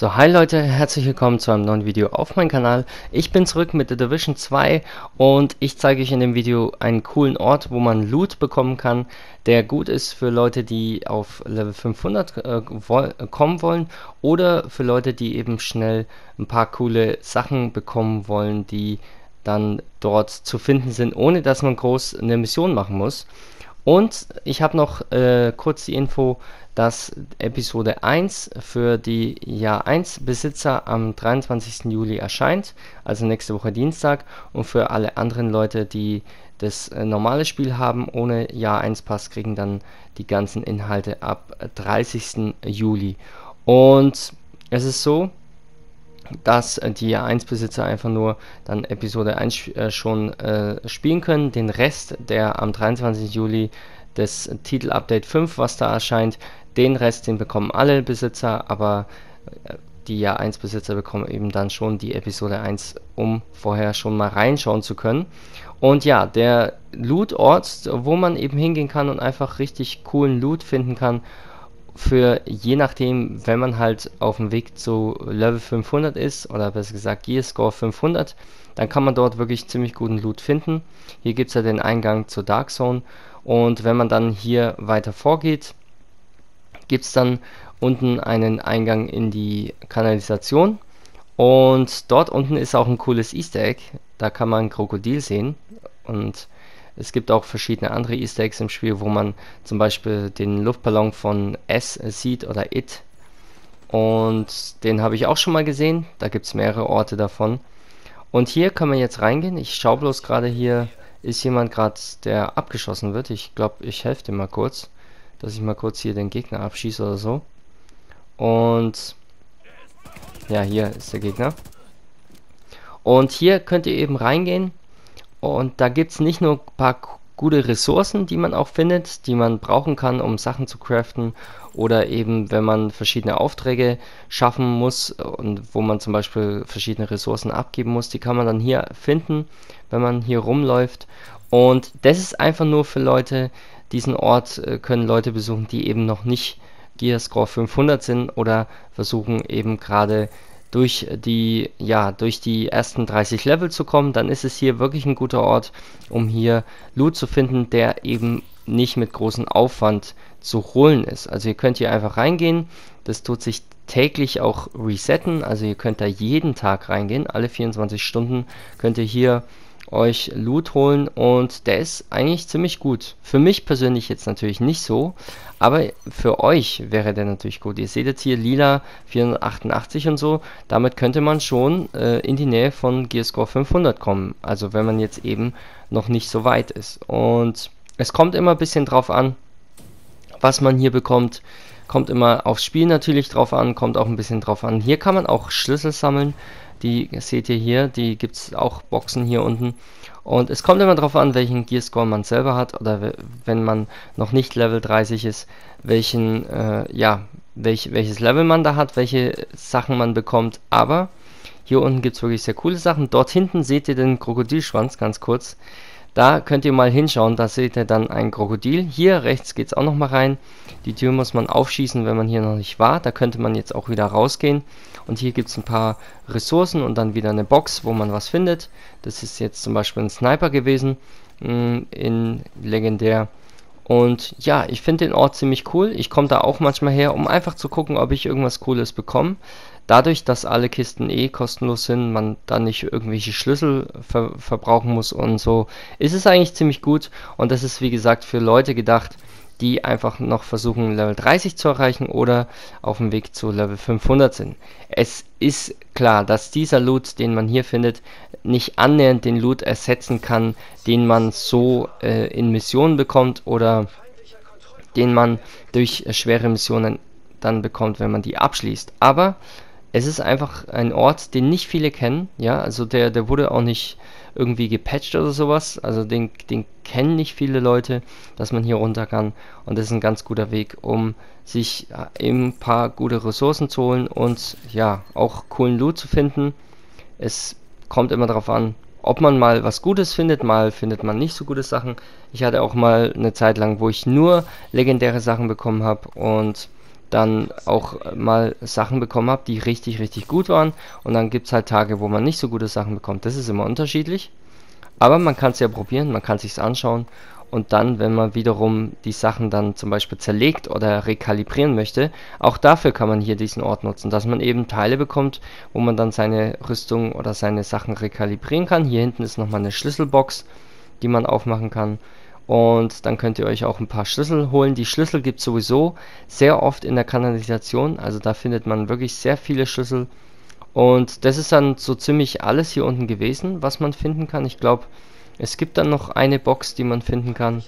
So, hi Leute, herzlich willkommen zu einem neuen Video auf meinem Kanal. Ich bin zurück mit The Division 2 und ich zeige euch in dem Video einen coolen Ort, wo man Loot bekommen kann, der gut ist für Leute, die auf Level 500 äh, wo kommen wollen oder für Leute, die eben schnell ein paar coole Sachen bekommen wollen, die dann dort zu finden sind, ohne dass man groß eine Mission machen muss. Und ich habe noch äh, kurz die Info, dass Episode 1 für die Jahr 1 Besitzer am 23. Juli erscheint, also nächste Woche Dienstag. Und für alle anderen Leute, die das äh, normale Spiel haben ohne Jahr 1 Pass, kriegen dann die ganzen Inhalte ab 30. Juli. Und es ist so, dass die Jahr 1 Besitzer einfach nur dann Episode 1 äh, schon äh, spielen können. Den Rest, der am 23. Juli das Titel Update 5, was da erscheint, den Rest, den bekommen alle Besitzer, aber äh, die Jahr 1 Besitzer bekommen eben dann schon die Episode 1, um vorher schon mal reinschauen zu können. Und ja, der Loot-Ort, wo man eben hingehen kann und einfach richtig coolen Loot finden kann für je nachdem, wenn man halt auf dem Weg zu Level 500 ist oder besser gesagt Gear Score 500, dann kann man dort wirklich ziemlich guten Loot finden. Hier gibt es ja den Eingang zur Dark Zone. Und wenn man dann hier weiter vorgeht, gibt es dann unten einen Eingang in die Kanalisation. Und dort unten ist auch ein cooles Easter Egg, da kann man ein Krokodil sehen. Und es gibt auch verschiedene andere Easter Eggs im Spiel, wo man zum Beispiel den Luftballon von S sieht oder It. Und den habe ich auch schon mal gesehen. Da gibt es mehrere Orte davon. Und hier kann man jetzt reingehen. Ich schaue bloß gerade hier, ist jemand gerade, der abgeschossen wird. Ich glaube, ich helfe dem mal kurz, dass ich mal kurz hier den Gegner abschieße oder so. Und ja, hier ist der Gegner. Und hier könnt ihr eben reingehen und da gibt es nicht nur ein paar gute Ressourcen, die man auch findet, die man brauchen kann, um Sachen zu craften oder eben, wenn man verschiedene Aufträge schaffen muss und wo man zum Beispiel verschiedene Ressourcen abgeben muss, die kann man dann hier finden, wenn man hier rumläuft. Und das ist einfach nur für Leute, diesen Ort äh, können Leute besuchen, die eben noch nicht Gear Score 500 sind oder versuchen eben gerade durch die, ja, durch die ersten 30 Level zu kommen, dann ist es hier wirklich ein guter Ort, um hier Loot zu finden, der eben nicht mit großem Aufwand zu holen ist. Also ihr könnt hier einfach reingehen, das tut sich täglich auch resetten, also ihr könnt da jeden Tag reingehen, alle 24 Stunden könnt ihr hier euch Loot holen und der ist eigentlich ziemlich gut. Für mich persönlich jetzt natürlich nicht so, aber für euch wäre der natürlich gut. Ihr seht jetzt hier lila 488 und so, damit könnte man schon äh, in die Nähe von Gearscore 500 kommen, also wenn man jetzt eben noch nicht so weit ist. Und es kommt immer ein bisschen drauf an, was man hier bekommt. Kommt immer aufs Spiel natürlich drauf an, kommt auch ein bisschen drauf an. Hier kann man auch Schlüssel sammeln. Die seht ihr hier, die gibt es auch Boxen hier unten. Und es kommt immer darauf an, welchen Gearscore man selber hat oder wenn man noch nicht Level 30 ist, welchen, äh, ja, welch, welches Level man da hat, welche Sachen man bekommt. Aber hier unten gibt es wirklich sehr coole Sachen. Dort hinten seht ihr den Krokodilschwanz, ganz kurz. Da könnt ihr mal hinschauen, da seht ihr dann ein Krokodil. Hier rechts geht es auch nochmal rein. Die Tür muss man aufschießen, wenn man hier noch nicht war. Da könnte man jetzt auch wieder rausgehen. Und hier gibt es ein paar Ressourcen und dann wieder eine Box, wo man was findet. Das ist jetzt zum Beispiel ein Sniper gewesen mm, in Legendär. Und ja, ich finde den Ort ziemlich cool. Ich komme da auch manchmal her, um einfach zu gucken, ob ich irgendwas Cooles bekomme. Dadurch, dass alle Kisten eh kostenlos sind, man da nicht irgendwelche Schlüssel ver verbrauchen muss und so, ist es eigentlich ziemlich gut. Und das ist wie gesagt für Leute gedacht, die einfach noch versuchen Level 30 zu erreichen oder auf dem Weg zu Level 500 sind. Es ist klar, dass dieser Loot, den man hier findet, nicht annähernd den Loot ersetzen kann, den man so äh, in Missionen bekommt oder den man durch äh, schwere Missionen dann bekommt, wenn man die abschließt. Aber es ist einfach ein Ort, den nicht viele kennen, ja, also der, der wurde auch nicht irgendwie gepatcht oder sowas, also den, den kennen nicht viele Leute, dass man hier runter kann und das ist ein ganz guter Weg, um sich eben ein paar gute Ressourcen zu holen und ja, auch coolen Loot zu finden. Es kommt immer darauf an, ob man mal was Gutes findet, mal findet man nicht so gute Sachen. Ich hatte auch mal eine Zeit lang, wo ich nur legendäre Sachen bekommen habe und dann auch mal Sachen bekommen habe, die richtig, richtig gut waren. Und dann gibt es halt Tage, wo man nicht so gute Sachen bekommt. Das ist immer unterschiedlich. Aber man kann es ja probieren, man kann sich anschauen. Und dann, wenn man wiederum die Sachen dann zum Beispiel zerlegt oder rekalibrieren möchte, auch dafür kann man hier diesen Ort nutzen, dass man eben Teile bekommt, wo man dann seine Rüstung oder seine Sachen rekalibrieren kann. Hier hinten ist nochmal eine Schlüsselbox, die man aufmachen kann und dann könnt ihr euch auch ein paar Schlüssel holen. Die Schlüssel gibt es sowieso sehr oft in der Kanalisation, also da findet man wirklich sehr viele Schlüssel. Und das ist dann so ziemlich alles hier unten gewesen, was man finden kann. Ich glaube, es gibt dann noch eine Box, die man finden kann.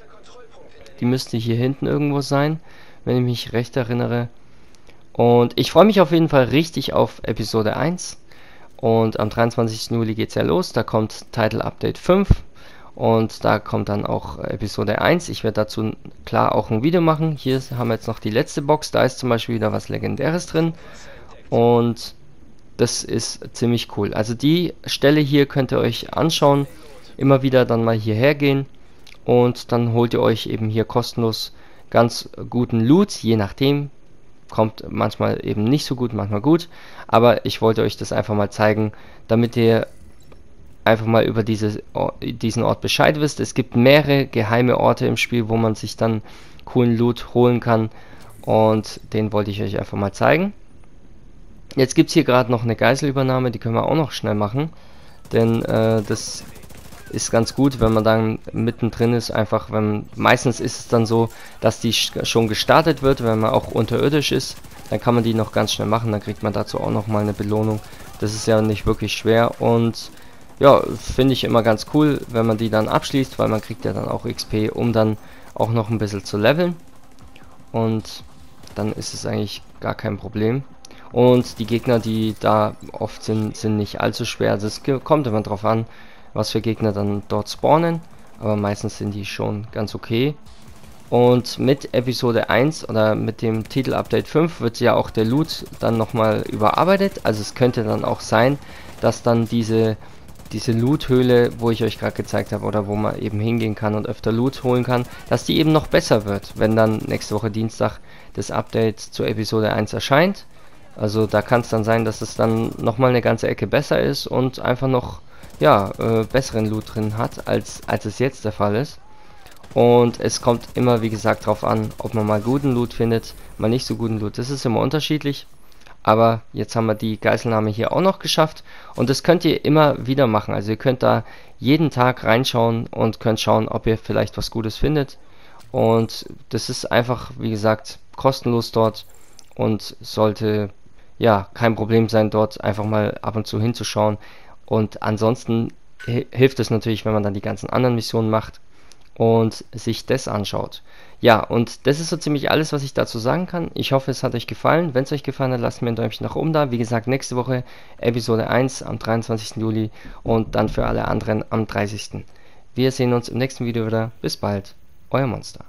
Die müsste hier hinten irgendwo sein, wenn ich mich recht erinnere. Und ich freue mich auf jeden Fall richtig auf Episode 1. Und am 23. Juli geht es ja los. Da kommt Title Update 5. Und da kommt dann auch Episode 1. Ich werde dazu klar auch ein Video machen. Hier haben wir jetzt noch die letzte Box. Da ist zum Beispiel wieder was Legendäres drin. Und das ist ziemlich cool. Also die Stelle hier könnt ihr euch anschauen. Immer wieder dann mal hierher gehen. Und dann holt ihr euch eben hier kostenlos ganz guten Loot. Je nachdem. Kommt manchmal eben nicht so gut, manchmal gut. Aber ich wollte euch das einfach mal zeigen, damit ihr einfach mal über diese, diesen Ort Bescheid wisst. Es gibt mehrere geheime Orte im Spiel, wo man sich dann coolen Loot holen kann. Und den wollte ich euch einfach mal zeigen. Jetzt gibt es hier gerade noch eine Geiselübernahme, die können wir auch noch schnell machen. Denn äh, das ist ganz gut, wenn man dann mittendrin ist. Einfach, wenn meistens ist es dann so, dass die schon gestartet wird, wenn man auch unterirdisch ist. Dann kann man die noch ganz schnell machen, dann kriegt man dazu auch noch mal eine Belohnung. Das ist ja nicht wirklich schwer und ja, finde ich immer ganz cool, wenn man die dann abschließt, weil man kriegt ja dann auch XP, um dann auch noch ein bisschen zu leveln. Und dann ist es eigentlich gar kein Problem. Und die Gegner, die da oft sind, sind nicht allzu schwer. Es kommt immer drauf an, was für Gegner dann dort spawnen. Aber meistens sind die schon ganz okay. Und mit Episode 1 oder mit dem Titel Update 5 wird ja auch der Loot dann nochmal überarbeitet. Also es könnte dann auch sein, dass dann diese diese Loot-Höhle, wo ich euch gerade gezeigt habe, oder wo man eben hingehen kann und öfter Loot holen kann, dass die eben noch besser wird, wenn dann nächste Woche Dienstag das Update zur Episode 1 erscheint. Also da kann es dann sein, dass es dann nochmal eine ganze Ecke besser ist und einfach noch ja, äh, besseren Loot drin hat, als, als es jetzt der Fall ist. Und es kommt immer, wie gesagt, darauf an, ob man mal guten Loot findet, mal nicht so guten Loot. Das ist immer unterschiedlich. Aber jetzt haben wir die Geiselnahme hier auch noch geschafft. Und das könnt ihr immer wieder machen. Also ihr könnt da jeden Tag reinschauen und könnt schauen, ob ihr vielleicht was Gutes findet. Und das ist einfach, wie gesagt, kostenlos dort und sollte ja kein Problem sein, dort einfach mal ab und zu hinzuschauen. Und ansonsten hilft es natürlich, wenn man dann die ganzen anderen Missionen macht und sich das anschaut. Ja, und das ist so ziemlich alles, was ich dazu sagen kann. Ich hoffe, es hat euch gefallen. Wenn es euch gefallen hat, lasst mir ein Däumchen nach oben da. Wie gesagt, nächste Woche Episode 1 am 23. Juli und dann für alle anderen am 30. Wir sehen uns im nächsten Video wieder. Bis bald, euer Monster.